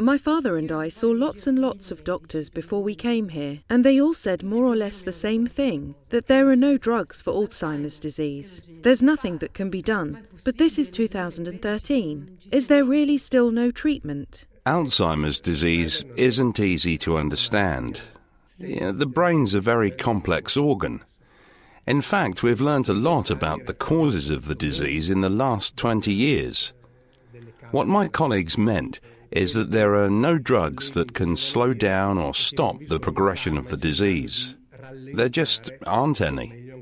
My father and I saw lots and lots of doctors before we came here, and they all said more or less the same thing that there are no drugs for Alzheimer's disease. There's nothing that can be done. But this is 2013. Is there really still no treatment? Alzheimer's disease isn't easy to understand. The brain's a very complex organ. In fact, we've learnt a lot about the causes of the disease in the last 20 years. What my colleagues meant is that there are no drugs that can slow down or stop the progression of the disease. There just aren't any.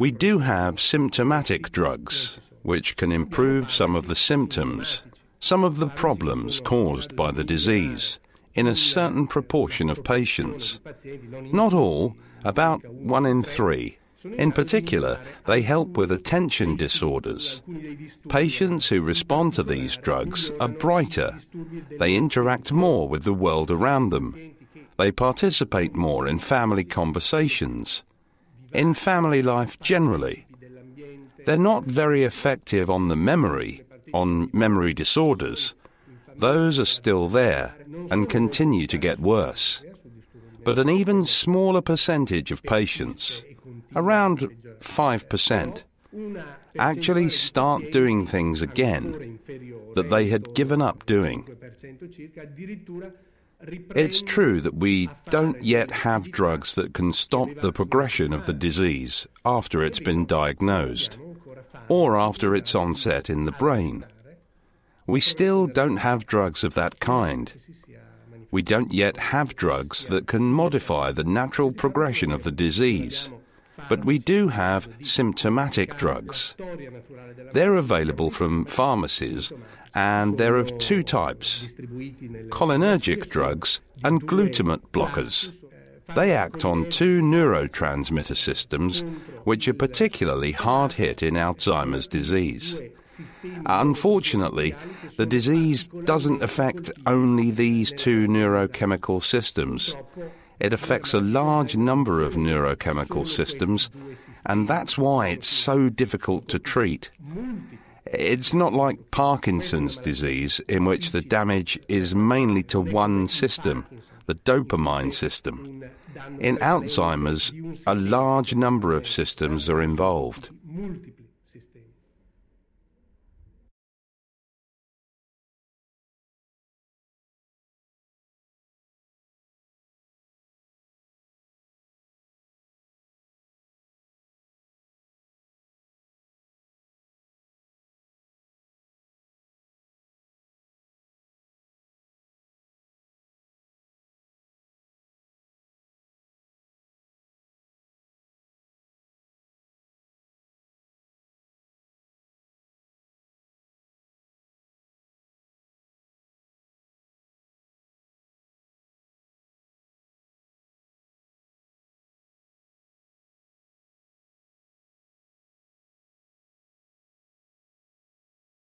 We do have symptomatic drugs, which can improve some of the symptoms, some of the problems caused by the disease, in a certain proportion of patients. Not all, about one in three. In particular, they help with attention disorders. Patients who respond to these drugs are brighter. They interact more with the world around them. They participate more in family conversations, in family life generally. They're not very effective on the memory, on memory disorders. Those are still there and continue to get worse. But an even smaller percentage of patients around 5%, actually start doing things again that they had given up doing. It's true that we don't yet have drugs that can stop the progression of the disease after it's been diagnosed or after its onset in the brain. We still don't have drugs of that kind. We don't yet have drugs that can modify the natural progression of the disease but we do have symptomatic drugs. They're available from pharmacies and they're of two types cholinergic drugs and glutamate blockers. They act on two neurotransmitter systems which are particularly hard hit in Alzheimer's disease. Unfortunately, the disease doesn't affect only these two neurochemical systems. It affects a large number of neurochemical systems, and that's why it's so difficult to treat. It's not like Parkinson's disease, in which the damage is mainly to one system, the dopamine system. In Alzheimer's, a large number of systems are involved.